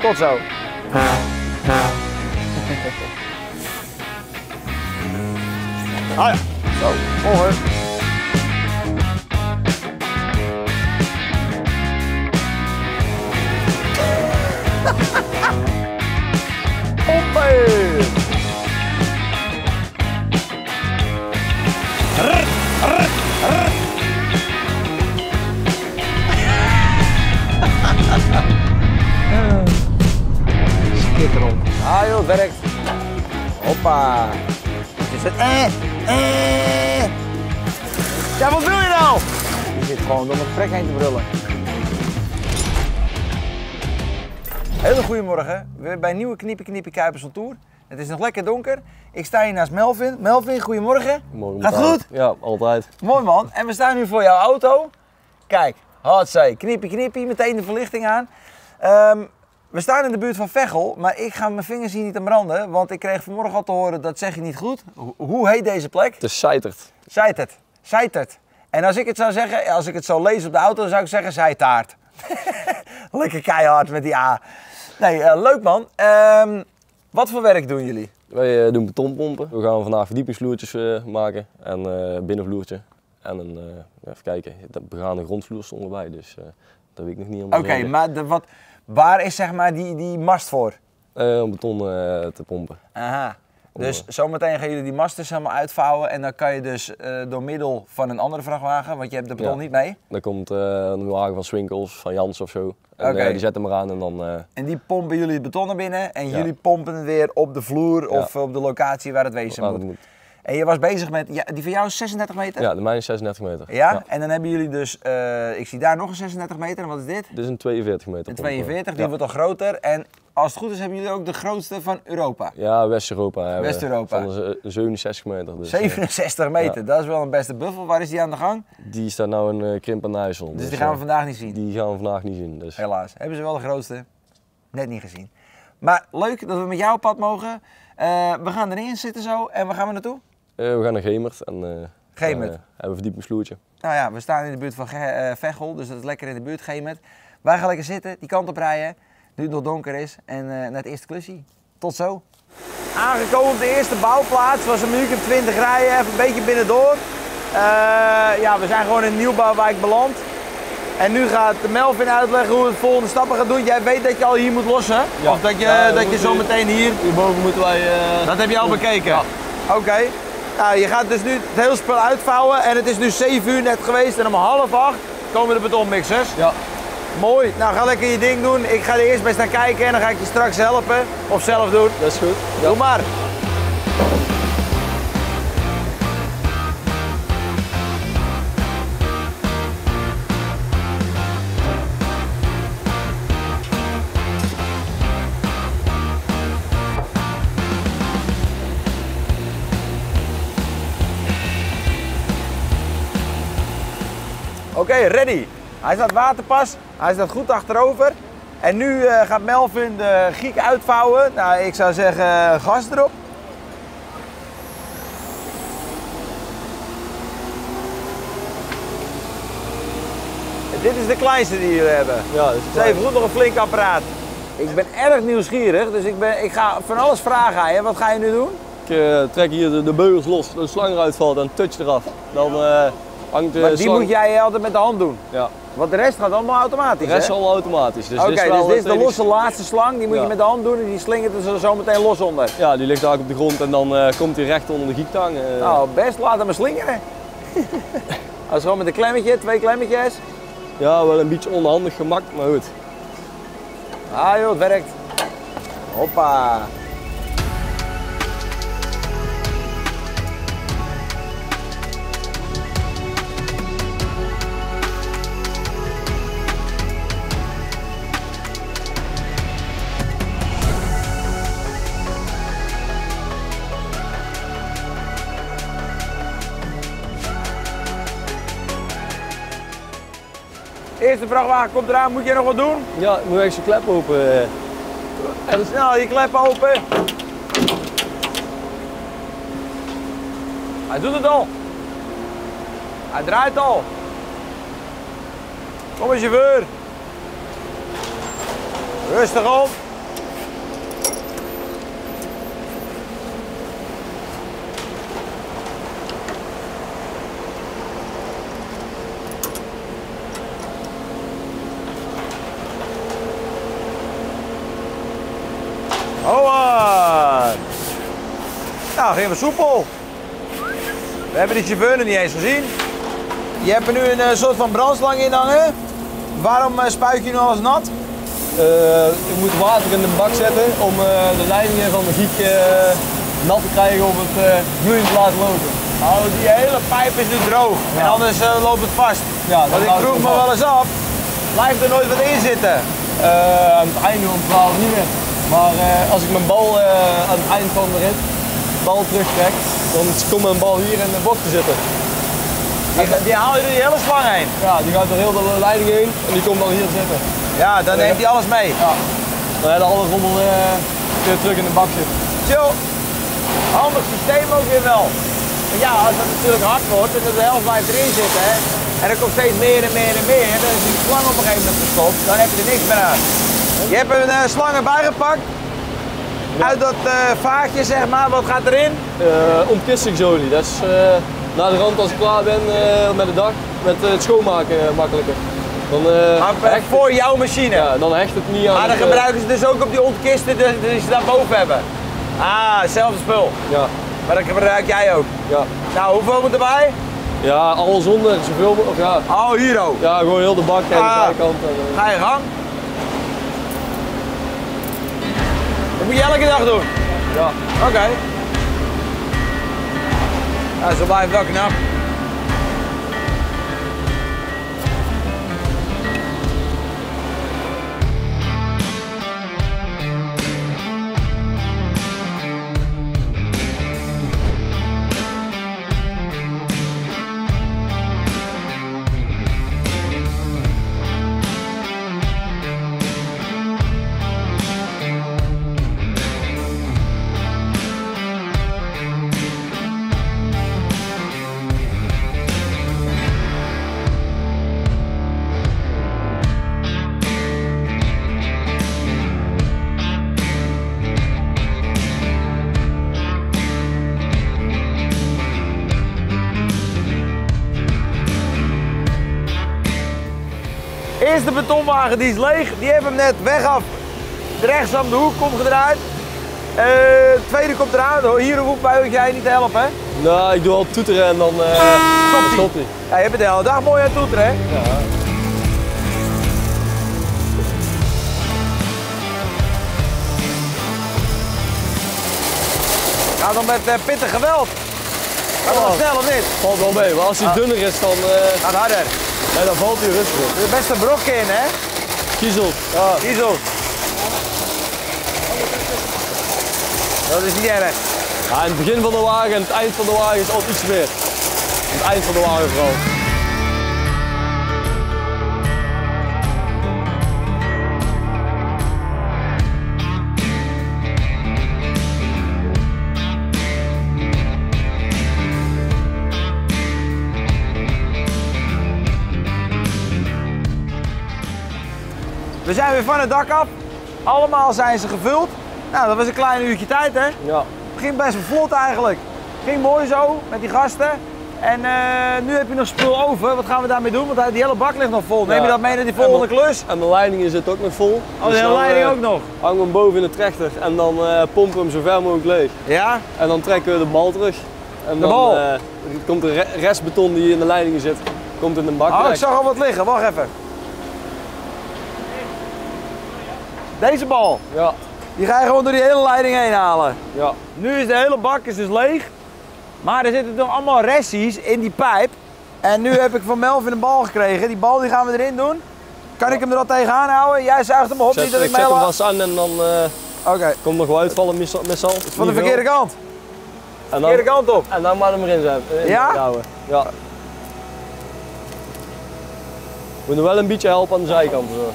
Tot zo. Ah ja, zo, volgen. Hoppé! Ah het werkt. Hoppa. Het is het. Eh, eh. Ja, wat wil je nou? Je zit gewoon door mijn gesprek heen te brullen. Hele goedemorgen. Weer bij nieuwe Kniepie Kniepie Kuipers Tour. Het is nog lekker donker. Ik sta hier naast Melvin. Melvin, goedemorgen. Morgen Gaat goed? Ja, altijd. Mooi man. En we staan nu voor jouw auto. Kijk, hartzij. Kniepie kniepie, meteen de verlichting aan. Ehm, we staan in de buurt van Veghel, maar ik ga mijn vingers hier niet aan branden. Want ik kreeg vanmorgen al te horen, dat zeg je niet goed. Ho- Hoe heet deze plek? Het is Seitert. Zijtert. En als ik het zou zeggen, als ik het zo lees op de auto, dan zou ik zeggen zijtaart. Lekker keihard met die A. Nee, eh, leuk man. Ehm, wat voor werk doen jullie? Wij eh, doen betonpompen. We gaan vandaag verdiepingsvloertjes eh, maken en binnenvloertje. En een, even kijken, de begane grondvloer stond erbij, dus dat weet ik nog niet Oké, helemaal zeker. maar de, wat, waar is zeg maar die, die mast voor? Eh, om beton eh, te pompen. Aha. Dus zometeen gaan jullie die mast dus helemaal uitvouwen en dan kan je dus eh, door middel van een andere vrachtwagen, want je hebt de beton Ja. niet mee, Dan komt eh, een wagen van Swinkels, van Jans of zo. En Oké. eh, die zetten hem eraan en dan... eh, en die pompen jullie het beton naar binnen en Ja. jullie pompen het weer op de vloer Ja. of op de locatie waar het wezen moet. moet. En je was bezig met, ja, die van jou is 36 meter? Ja, de mijne is 36 meter. Ja? En dan hebben jullie dus, eh, ik zie daar nog een 36 meter en wat is dit? Dit is een 42 meter Een pomp, eh. 42, die Ja. wordt al groter en als het goed is hebben jullie ook de grootste van Europa. Ja, West-Europa. hebben we. West-Europa. Van de ze- 67 meter. Dus, eh, 67 meter, dat is wel een beste buffel. Waar is die aan de gang? die staat nou in uh, Krimp en Nijssel. Dus die gaan we eh, vandaag niet zien. Die gaan we vandaag niet zien. Dus. Helaas. Hebben ze wel de grootste? Net niet gezien. Maar leuk dat we met jou op pad mogen. Eh, we gaan erin zitten zo. En waar gaan we naartoe? Eh, we gaan naar Gemert en eh, Gemert. eh, hebben we een verdiepingsvloertje. Nou ja, we staan in de buurt van Ge eh, Veghel. Dus dat is lekker in de buurt, Gemert. Wij gaan lekker zitten, die kant op rijden. Nu het nog donker is. En eh, naar het eerste klusje. Tot zo. Aangekomen op de eerste bouwplaats. Was een minuut of 20 rijden. Even een beetje binnendoor. Eh, ja, we zijn gewoon in een nieuwbouwwijk beland. En nu gaat Melvin uitleggen hoe we het volgende stappen gaan doen. Jij weet dat je al hier moet lossen? Ja. Of dat je, Ja, dat je zo meteen hier... Hierboven moeten wij... Dat heb je al bekeken? Oké. Nou, je gaat dus nu het hele spul uitvouwen en het is nu 7 uur net geweest en om half 8 komen de betonmixers. Ja. Mooi. Nou, ga lekker je ding doen. Ik ga er eerst best naar kijken en dan ga ik je straks helpen. Of zelf doen. Dat is goed. Ja. Doe maar. Oké, ready. Hij staat waterpas. Hij staat goed achterover. En nu eh, gaat Melvin de giek uitvouwen. Nou, ik zou zeggen, eh, gas erop. Dit is de kleinste die jullie hebben. Ja, dat is Het even goed nog een flink apparaat. Ik ben erg nieuwsgierig, dus ik, ben, ik ga van alles vragen aan je. Wat ga je nu doen? Ik eh, trek hier de, de beugels los, de slang eruit valt en touch eraf. Dan hangt de Maar die slang... moet jij altijd met de hand doen. Ja, Want de rest gaat allemaal automatisch. de rest is hè? allemaal automatisch. Dus Oké, dit is dus dit is de losse laatste slang. Die moet je met de hand doen en die slingert er zo, meteen los onder. Ja, die ligt daar op de grond en dan eh, komt hij recht onder de giektang. eh. Nou, best, laat hem maar slingeren. Als gewoon met een klemmetje, twee klemmetjes. Ja, wel een beetje onhandig gemaakt, maar goed. Ah joh, het werkt. Hoppa. Eerste vrachtwagen komt eraan, moet jij nog wat doen? Ja, ik moet even zijn klep open. eh. En snel je klep open. Hij doet het al. Hij draait al. Kom eens chauffeur. Rustig op. Nou, gingen we soepel. We hebben de chauffeur nog niet eens gezien. Je hebt er nu een eh, soort van brandslang in hangen. Waarom eh, spuit je nu alles nat? ik moet water in de bak zetten om de leidingen van de giek nat te krijgen om het vloeiend te laten lopen. Oh, die hele pijp is nu droog. En anders loopt het vast. Ja, Want ik vroeg me wel eens af, blijft er nooit wat in zitten? Aan het einde van het verhaal niet meer. Maar als ik mijn bal aan het eind van de rit, bal terugtrek, dan komt mijn bal hier in de bocht te zitten. Die, die haal je door die hele slang heen. Ja, die gaat door heel de leiding heen en die komt dan hier zitten. Ja, dan neemt hij alles mee. Ja. Dan heb je alle rommel eh, weer terug in de bak zitten. Chill. Handig systeem ook weer wel. Ja, als het natuurlijk hard wordt en de helft blijft erin zitten hè, en er komt steeds meer en meer en meer, dan is die slang op een gegeven moment gestopt, dan heb je er niks meer aan. Je hebt een uh, slang erbij gepakt. Uit dat vaatje zeg maar, wat gaat erin? Eh ontgistingsolie, dat is na de rand als ik klaar ben met de dag, met het schoonmaken makkelijker. Dan, Maar hecht, voor jouw machine. ja, dan hecht het niet aan. Maar dan het, gebruiken ze dus ook op die ontkisten die ze daarboven hebben. Ah, hetzelfde spul. ja, Maar dat gebruik jij ook. ja. Nou, hoeveel moet erbij? ja, alles onder, zoveel mogelijk. Ja, Oh, hier ook. ja, gewoon heel de bak en Ah. de zijkant. En, eh, Ga je gang. Moet je elke dag doen. ja. Oké. Nou, zo blijft wel knap. Eerste betonwagen die is leeg, die hebben hem net weg af. Rechts aan de hoek komt gedraaid. Eh, de tweede komt eraan. Hier hoef bij jij niet te helpen. Hè? Nou, ik doe al toeteren en dan Stopt-ie. stopt hij. Ja, je bent de hele dag mooi aan het toeteren, hè? Ja. Gaat dan met eh, pittig geweld. Gaat Oh. snel of niet? Valt wel mee, maar als hij Ah. dunner is, dan, eh, Gaat harder. Nee, dan valt hij rustig. Er is best een brok in, hè? Kiezel. Ja. Diesel. Dat is niet erg. ja, in het begin van de wagen en het eind van de wagen is altijd iets meer. Het eind van de wagen vooral. We zijn weer van het dak af. Allemaal zijn ze gevuld. Nou, dat was een klein uurtje tijd, hè? Ja. Het ging best wel vlot eigenlijk. Ging mooi zo met die gasten. En eh, nu heb je nog spul over. Wat gaan we daarmee doen? Want die hele bak ligt nog vol. Neem je dat mee naar die En volgende dan- klus? En de leidingen zit ook nog vol. Oh, de Dus hele leiding eh, ook nog. Hangen we hem boven in de trechter en dan eh, pompen we hem zo ver mogelijk leeg. Ja? En dan trekken we de bal terug. En De dan bal? komt de re- restbeton die in de leidingen zit, komt in de bak Oh, ik zag al wat liggen. Wacht even. Deze bal, Ja, die ga je gewoon door die hele leiding heen halen. ja. Nu is de hele bak is dus leeg. Maar er zitten nog allemaal resties in die pijp. En nu heb ik van Melvin een bal gekregen. Die bal die gaan we erin doen. Kan ik hem er al tegenaan houden? Jij zuigt hem op, Zet, niet dat ik ik zet hem vast aan en dan eh, Oké, komt nog wel uitvallen met zalt. van de verkeerde kant. En dan, Verkeerde kant op. en dan maar hem erin zijn. in Ja? houden. Ja. We moeten wel een beetje helpen aan de zijkant. Zo.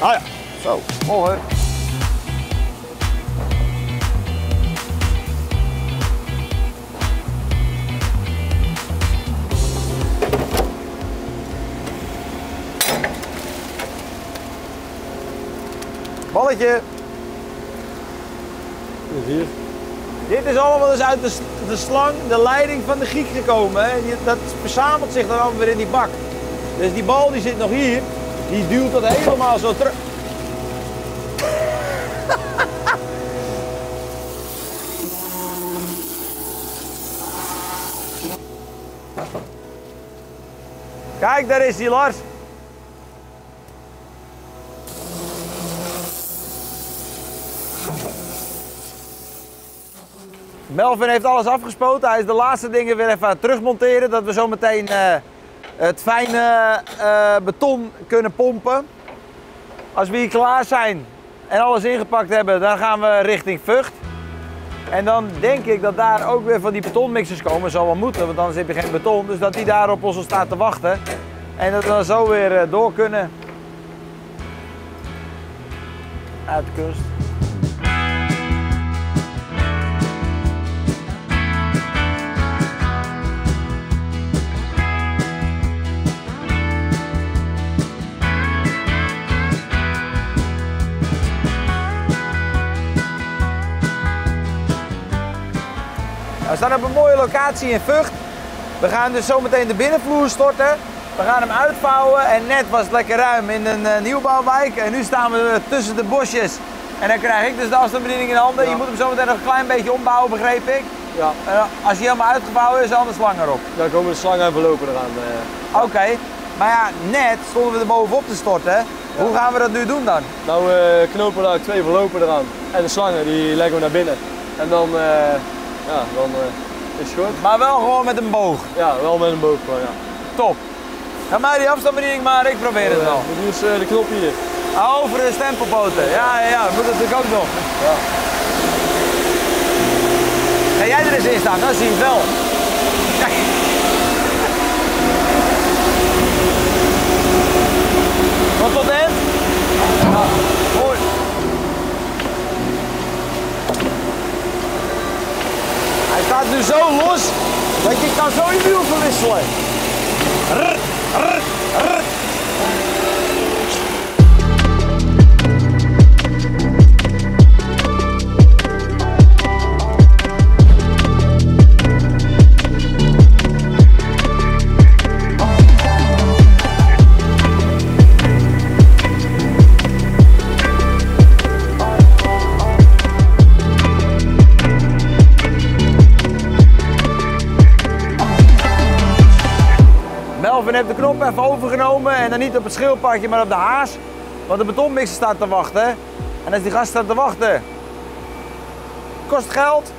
Ah ja, zo. Mooi. Balletje. Hier. Dit is allemaal dus uit de, de slang, de leiding van de giek gekomen. Hè. Dat verzamelt zich dan allemaal weer in die bak. Dus die bal die zit nog hier. Die duwt dat helemaal zo terug. Kijk, daar is die Lars. Melvin heeft alles afgespoten. Hij is de laatste dingen weer even aan het terugmonteren. Dat we zo meteen eh, het fijne eh, beton kunnen pompen. Als we hier klaar zijn en alles ingepakt hebben, dan gaan we richting Vught. En dan denk ik dat daar ook weer van die betonmixers komen. Zal wel moeten, want anders heb je geen beton. Dus dat die daar op ons al staat te wachten. En dat we dan zo weer eh, door kunnen. Uit de kust. Staan op een mooie locatie in Vught. We gaan dus zometeen de binnenvloer storten. We gaan hem uitvouwen en net was het lekker ruim in een eh, nieuwbouwwijk. En nu staan we tussen de bosjes. En dan krijg ik dus de afstandsbediening in handen. Ja. Je moet hem zometeen nog een klein beetje ombouwen, begreep ik. Ja, Eh, als hij helemaal uitgevouwen is, dan de slang erop. daar komen de slangen en verlopen eraan. eh. Oké, maar ja, net stonden we er bovenop te storten. Hoe gaan we dat nu doen dan? Nou knopen we daar twee verlopen eraan. En de slangen die leggen we naar binnen. En dan, ja, dan eh, is het goed. Maar wel gewoon met een boog. Ja, wel met een boog gewoon, ja. Top. Ga mij die afstandsbediening maar, ik probeer het wel. Moet dus eh, de knop hier. Over de stempelpoten. Ja, ja, ja, dat moet natuurlijk ook nog. Ja. Ga jij er eens in staan, dan zie je het wel. Kijk. Wat tot in? Ja, mooi. Staat nu zo los dat je kan zo je wiel verwisselen. Melvin heeft de knop even overgenomen en dan niet op het schildpadje, maar op de haas. Want de betonmixer staat te wachten. En als die gast staat te wachten, kost geld.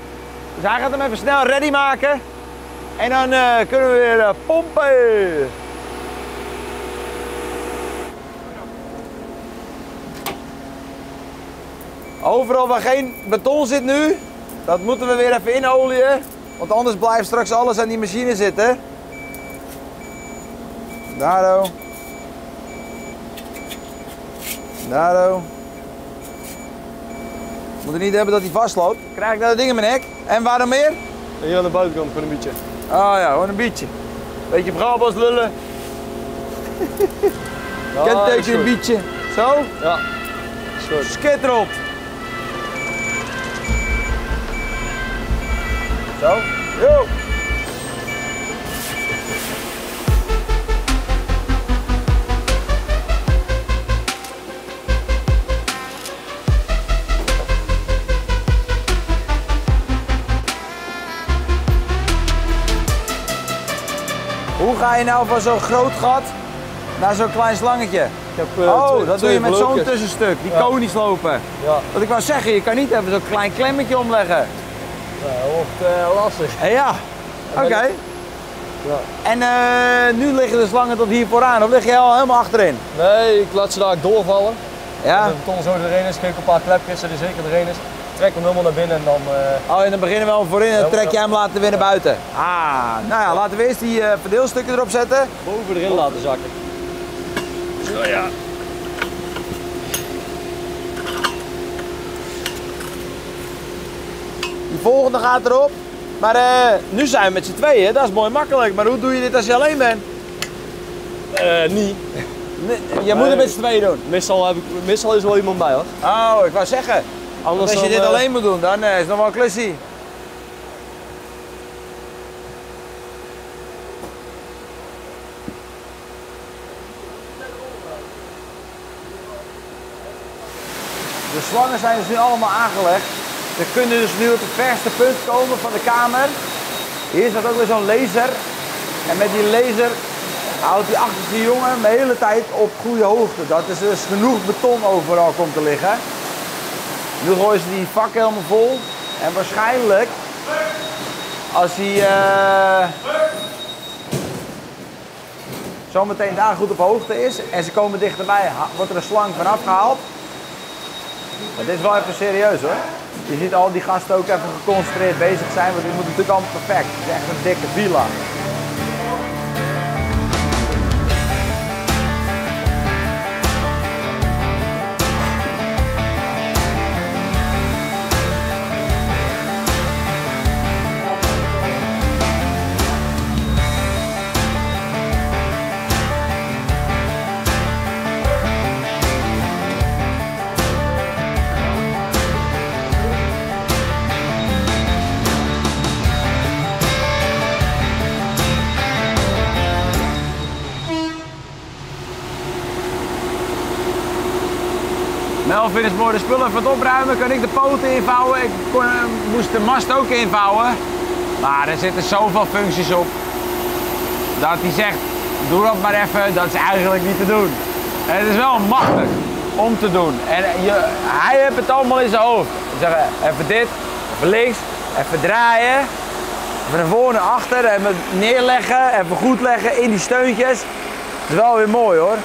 Dus hij gaat hem even snel ready maken. En dan eh, kunnen we weer eh, pompen. Overal waar geen beton zit nu, dat moeten we weer even inolieën. Want anders blijft straks alles aan die machine zitten. Daro. Daro. Moet er niet hebben dat hij vastloopt. Krijg ik nou dat ding in mijn nek. En waarom meer? En hier aan de buitenkant gewoon een beetje. Oh ja, gewoon een beetje. Beetje Brabants lullen. Ja, Kenteken een beetje. Zo. Ja, goed. Skitterend. Zo. Yo. Je nou van zo'n groot gat naar zo'n klein slangetje? Ik heb, eh, Oh, twee- dat doe je met zo'n tussenstuk, die Ja. lopen. Ja, Wat ik wou zeggen, je kan niet even zo'n klein klemmetje omleggen. ja, dat wordt eh, lastig. Eh, ja, oké. Ja. En nu liggen de slangen tot hier vooraan, of lig je al helemaal achterin? Nee, ik laat ze daar doorvallen. Ja? Als de beton zo erin is, geef ik een paar klepjes, hij zeker erin is. Trek hem helemaal naar binnen en dan... eh, Oh, en dan beginnen we al voorin en dan trek jij hem later weer naar buiten. Ah, nou ja, laten we eerst die eh, verdeelstukken erop zetten. boven erin laten zakken. Zo ja. Die volgende gaat erop. Maar eh, nu zijn we met z'n tweeën, dat is mooi makkelijk. Maar hoe doe je dit als je alleen bent? Eh, niet. Je moet er met z'n tweeën doen? Meestal, heb ik, is er wel iemand bij hoor. Oh, ik wou zeggen. Als je dit eh, alleen moet doen, dan eh, is het nog wel een klusje. De slangen zijn dus nu allemaal aangelegd. Ze kunnen dus nu op het verste punt komen van de kamer. Hier staat ook weer zo'n laser. En met die laser houdt die achterste jongen de hele tijd op goede hoogte. Dat is dus genoeg beton overal komt te liggen. Nu gooien ze die vak helemaal vol. En waarschijnlijk, als hij uh, zometeen daar goed op hoogte is en ze komen dichterbij, wordt er een slang vanaf gehaald. Maar dit is wel even serieus hoor. Je ziet al die gasten ook even geconcentreerd bezig zijn, want dit moet natuurlijk allemaal perfect. Het is echt een dikke villa. Melvin is mooi de spullen even opruimen. Kan ik de poten invouwen. Ik eh, moest de mast ook invouwen. Maar er zitten zoveel functies op. Dat hij zegt, doe dat maar even. Dat is eigenlijk niet te doen. En het is wel machtig om te doen. En je, hij heeft het allemaal in zijn hoofd. Zeggen, even dit, even links, even draaien. Even naar voren, naar achter, even neerleggen, even goed leggen in die steuntjes. Het is wel weer mooi hoor.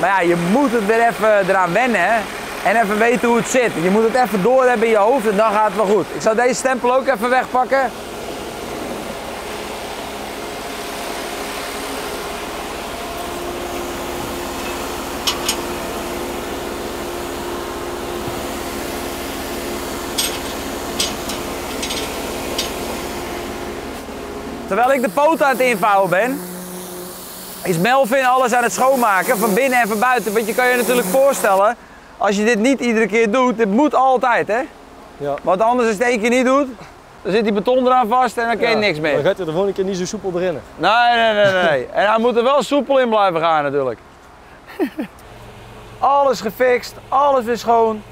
Maar ja, je moet het weer even eraan wennen. En even weten hoe het zit. Je moet het even door hebben in je hoofd en dan gaat het wel goed. Ik zal deze stempel ook even wegpakken. Terwijl ik de poten aan het invouwen ben, is Melvin alles aan het schoonmaken van binnen en van buiten. Want je kan je natuurlijk voorstellen, als je dit niet iedere keer doet, dit moet altijd hè. Ja. Want anders als je het één keer niet doet, dan zit die beton eraan vast en dan kun je Ja, niks meer. Dan gaat hij de volgende keer niet zo soepel erin. Nee, nee, nee, nee. En hij moet er wel soepel in blijven gaan natuurlijk. alles gefixt, alles weer schoon.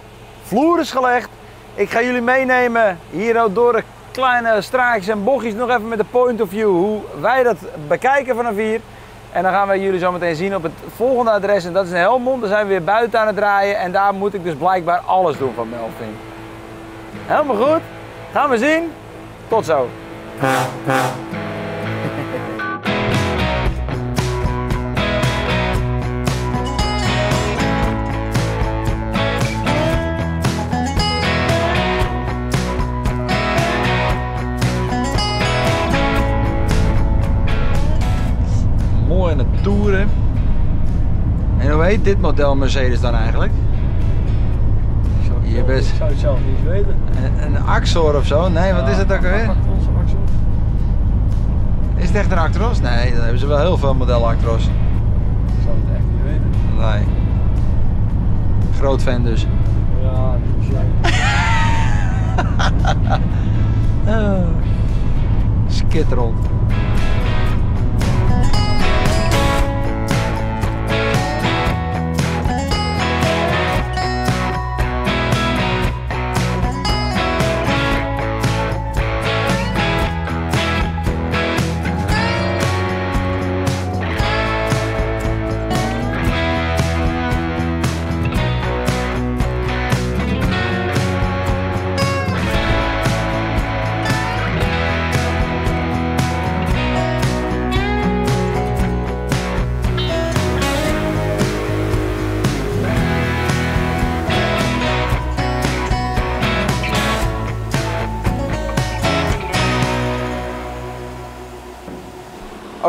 Vloer is gelegd. Ik ga jullie meenemen hier door de kleine straatjes en bochtjes nog even met de point of view hoe wij dat bekijken vanaf hier. En dan gaan we jullie zo meteen zien op het volgende adres en dat is in Helmond. Daar zijn we weer buiten aan het draaien en daar moet ik dus blijkbaar alles doen van Melvin. Helemaal goed. Gaan we zien. Tot zo. Toeren. En hoe heet dit model Mercedes dan eigenlijk? Je bent Ik zou het zelf niet weten. een, een Axor of zo? Nee, wat is het ook alweer? Actros, Axel. Is het echt een Actros? Nee, dan hebben ze wel heel veel modellen Actros. Ik zou het echt niet weten. Nee. Groot fan dus. Ja, niet zo. Oh. Skitterend.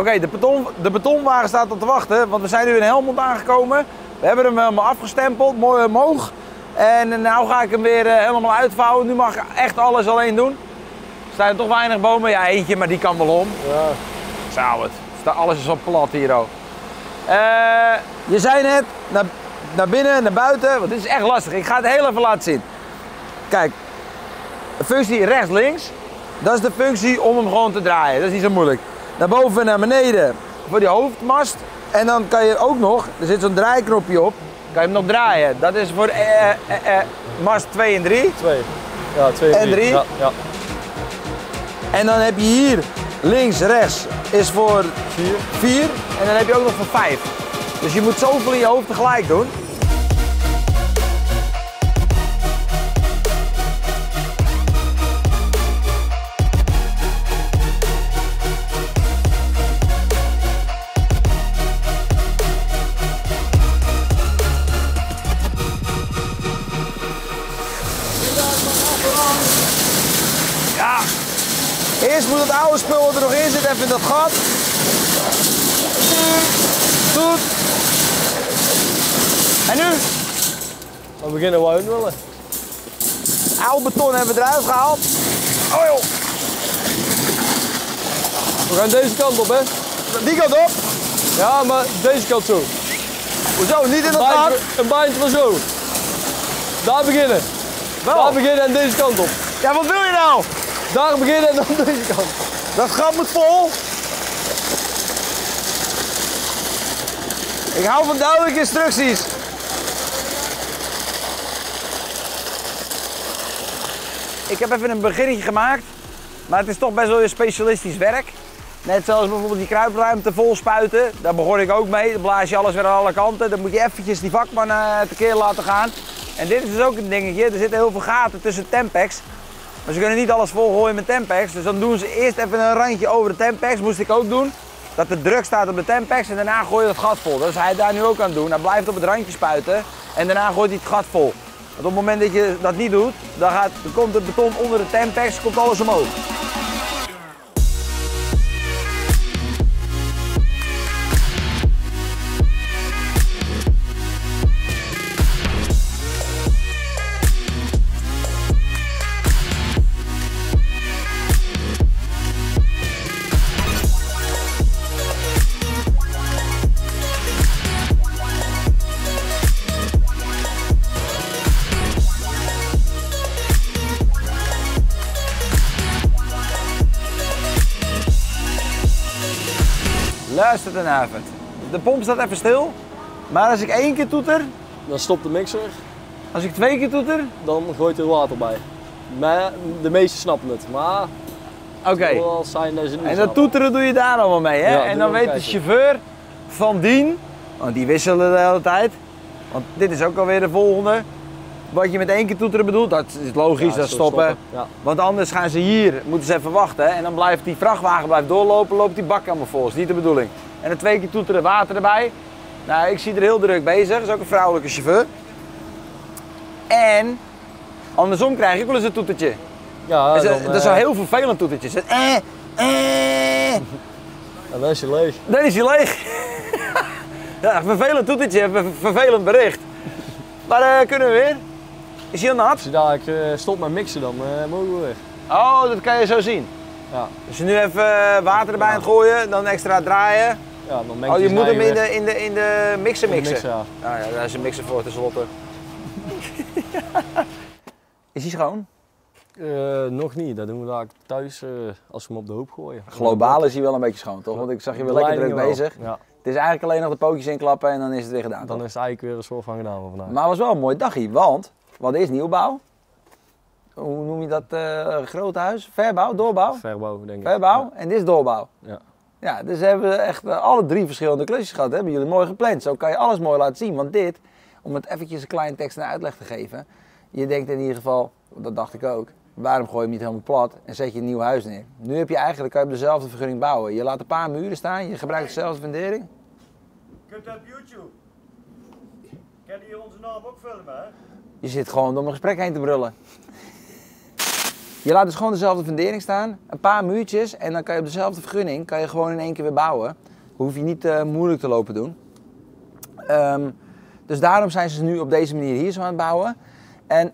Oké, de, beton, de betonwagen staat op te wachten, want we zijn nu in Helmond aangekomen. We hebben hem helemaal afgestempeld, mooi omhoog. En nu ga ik hem weer eh, helemaal uitvouwen. Nu mag ik echt alles alleen doen. Er staan toch weinig bomen. Ja, eentje, maar die kan wel om. Ja, Zou het. Alles is op plat hier ook. Eh, je zei net, naar, naar binnen, naar buiten. Want dit is echt lastig. Ik ga het heel even laten zien. Kijk, de functie rechts-links. Dat is de functie om hem gewoon te draaien. Dat is niet zo moeilijk. Naar boven en naar beneden voor die hoofdmast. En dan kan je ook nog, er zit zo'n draaiknopje op. Kan je hem nog draaien. Dat is voor eh, eh, eh, mast 2 en 3. Twee. Ja, twee En drie? Ja, ja. En dan heb je hier links, rechts is voor 4. 4. En dan heb je ook nog voor 5. Dus je moet zoveel in je hoofd tegelijk doen. In dat gat. Goed. En nu? We beginnen we willen. Oud beton hebben we eruit gehaald. Oh joh, We gaan deze kant op, hè? die kant op. Ja, maar deze kant zo. Hoezo, niet in dat gat? Een baantje van zo. Daar beginnen. Wel. Daar beginnen en deze kant op. Ja, wat wil je nou? Daar beginnen en dan deze kant. Dat gat moet vol. Ik hou van duidelijke instructies. Ik heb even een beginnetje gemaakt, maar het is toch best wel weer specialistisch werk. Net zoals bijvoorbeeld die kruipruimte vol spuiten, daar begon ik ook mee. Dan blaas je alles weer aan alle kanten. Dan moet je eventjes die vakman eh tekeer laten gaan. En dit is dus ook een dingetje, er zitten heel veel gaten tussen tempex. Maar ze kunnen niet alles volgooien met Tempex. Dus dan doen ze eerst even een randje over de Tempex. Moest ik ook doen. Dat de druk staat op de Tempex en daarna gooi je het gat vol. Dat is hij daar nu ook aan het doen. Hij blijft op het randje spuiten en daarna gooit hij het gat vol. Want op het moment dat je dat niet doet, dan, gaat, komt het beton onder de Tempex, komt alles omhoog. De pomp staat even stil. Maar als ik één keer toeter, Dan stopt de mixer. als ik twee keer toeter, Dan gooit er water bij. Maar de meesten snappen het. Maar oké. niet En dat snappen. toeteren doe je daar allemaal mee, hè? Ja, en dan weet de chauffeur van dien, want die wisselen de hele tijd. Want dit is ook alweer de volgende. Wat je met één keer toeteren bedoelt, dat is logisch, Ja, dat is stoppen. Ja. Want anders gaan ze hier, moeten ze even wachten. hè, En dan blijft die vrachtwagen blijft doorlopen, loopt die bak allemaal vol. Dat is niet de bedoeling. En dan twee keer toeteren, water erbij. Nou, ik zie er heel druk bezig. Dat is ook een vrouwelijke chauffeur. En andersom krijg ik wel eens een toetertje. Ja, dat, is, dan, dat is eh, een heel vervelend toetertje. Het Eh, eh. En dan is je leeg. Dan is hij leeg. ja, vervelend toetertje, ver- vervelend bericht. Maar eh, kunnen we weer? Is hij nat? Als je daar eh, stopt met mixen, dan eh, mogen we weer. Oh, dat kan je zo zien. Ja. Als je nu even eh, water erbij aan het gooien, dan extra draaien. Ja, dan mengt Oh, je moet hem in de, in de, in de mixer mixen. ja. Nou ja, daar is een mixer voor tenslotte. is hij schoon? Eh, nog niet, dat doen we daar thuis eh, als we hem op de hoop gooien. Globaal is hij wel een beetje schoon, toch? Want ik zag je wel lekker druk wel. bezig. Ja, Het is eigenlijk alleen nog de pootjes inklappen en dan is het weer gedaan. dan toch? is het eigenlijk weer een soort van gedaan van vandaag. Maar het was wel een mooi dagje, want wat is nieuwbouw? Hoe noem je dat? eh groot huis? Verbouw? Doorbouw? Verbouw, denk ik. Verbouw en dit is doorbouw. Ja. Ja, dus hebben we echt eh, alle drie verschillende klusjes gehad. Hebben jullie mooi gepland. Zo kan je alles mooi laten zien. Want dit, om het eventjes een kleine tekst en uitleg te geven. Je denkt in ieder geval, dat dacht ik ook. Waarom gooi je hem niet helemaal plat en zet je een nieuw huis neer? Nu heb je eigenlijk, kan je op dezelfde vergunning bouwen. Je laat een paar muren staan, je gebruikt dezelfde fundering. Kunt op YouTube. Kan je onze naam ook filmen, hè? Je zit gewoon door mijn gesprek heen te brullen. Je laat dus gewoon dezelfde fundering staan, een paar muurtjes en dan kan je op dezelfde vergunning kan je gewoon in één keer weer bouwen. Hoef je niet eh, moeilijk te lopen doen. Ehm, dus daarom zijn ze nu op deze manier hier zo aan het bouwen. En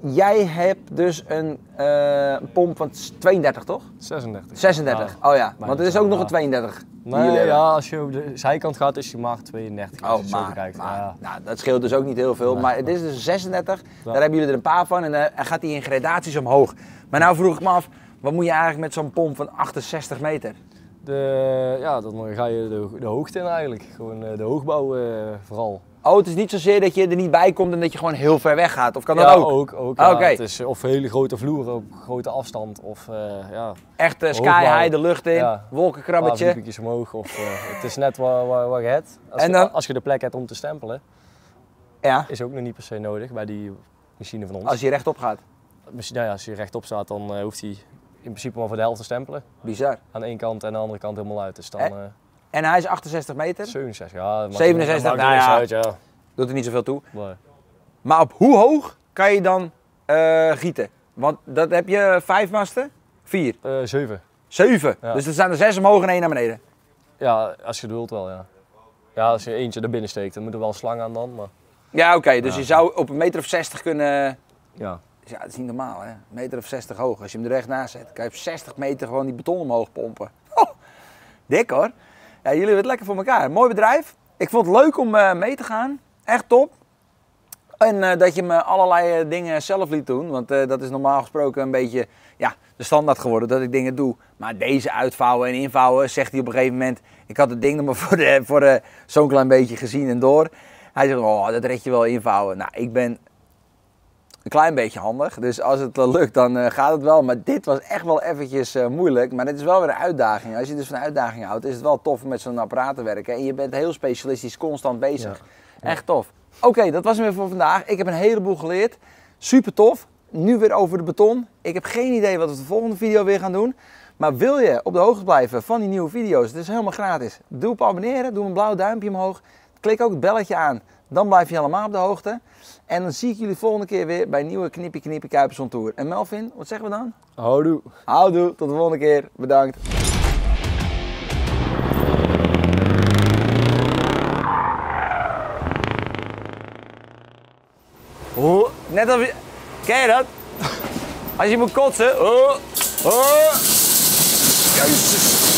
jij hebt dus een, eh, een pomp van 32 toch? 36. 36. Ja. Oh ja, want er is ook nog een Ja. 32. die Nee, ja, als je op de zijkant gaat is je maar 32. als Oh, je zo maar, Ja. nou, dat scheelt dus ook niet heel veel. Nee. Maar het is dus een 36, Ja. daar hebben jullie er een paar van en dan gaat die in gradaties omhoog. Maar nou vroeg ik me af, wat moet je eigenlijk met zo'n pomp van 68 meter? De, ja, dan ga je de, de hoogte in eigenlijk. Gewoon eh, de hoogbouw eh, vooral. Oh, het is niet zozeer dat je er niet bij komt en dat je gewoon heel ver weg gaat. Of kan dat ja, ook? ook. ook Ah, ja. oké. Het is of hele grote vloeren, ook grote afstand. Of eh ja, Echt eh, sky high de lucht in, Ja. wolkenkrabbetje. krabbetjes omhoog. Of, eh, het is net wat, wat, wat je hebt. Als, En je, als je de plek hebt om te stempelen, Ja, is ook nog niet per se nodig bij die machine van ons. als je rechtop gaat. Nou ja, als je rechtop staat, dan eh, hoeft hij in principe maar voor de helft te stempelen. Bizar. Aan de ene kant en aan de andere kant helemaal uit. Dus dan En hij is 68 meter. 67, ja. dat maakt- 67, dat maakt nou ja. uit, ja. Doet er niet zoveel toe. Maar, Maar op hoe hoog kan je dan eh, gieten? Want dat heb je vijf masten? Vier. eh, zeven. Zeven. Ja. Dus er staan er zes omhoog en één naar beneden. Ja, als je het wilt wel, ja. Ja, als je eentje er binnen steekt, dan moet er wel een slang aan dan. Maar Ja, oké. dus Ja. je zou op een meter of 60 kunnen. ja, Ja, dat is niet normaal, hè? Een meter of 60 hoog. Als je hem er recht naast zet, kan je op 60 meter gewoon die beton omhoog pompen. Oh, dik hoor. Ja, jullie hebben het lekker voor elkaar. Mooi bedrijf. Ik vond het leuk om eh, mee te gaan. Echt top. En eh, dat je me allerlei eh, dingen zelf liet doen. Want dat is normaal gesproken een beetje ja, de standaard geworden dat ik dingen doe. Maar deze uitvouwen en invouwen, zegt hij op een gegeven moment. Ik had het ding nog maar voor, voor zo'n klein beetje gezien en door. Hij zegt, oh, dat red je wel invouwen. Nou, ik ben een klein beetje handig. Dus als het eh, lukt, dan eh, gaat het wel. Maar dit was echt wel eventjes eh, moeilijk. Maar het is wel weer een uitdaging. Als je dus van uitdaging houdt, is het wel tof om met zo'n apparaat te werken. En je bent heel specialistisch, constant bezig. Echt tof. Oké, dat was hem weer voor vandaag. Ik heb een heleboel geleerd. Super tof. Nu weer over de beton. Ik heb geen idee wat we de volgende video weer gaan doen. Maar wil je op de hoogte blijven van die nieuwe video's, het is helemaal gratis. Doe op abonneren, doe een blauw duimpje omhoog. Klik ook het belletje aan, dan blijf je helemaal op de hoogte. En dan zie ik jullie volgende keer weer bij een nieuwe Knippie Knippie Kuipers on Tour. En Melvin, wat zeggen we dan? houdoe. Houdoe, tot de volgende keer. Bedankt. Oh, net als je... Ken je dat? Als je moet kotsen. Oh, oh. Jezus.